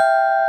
you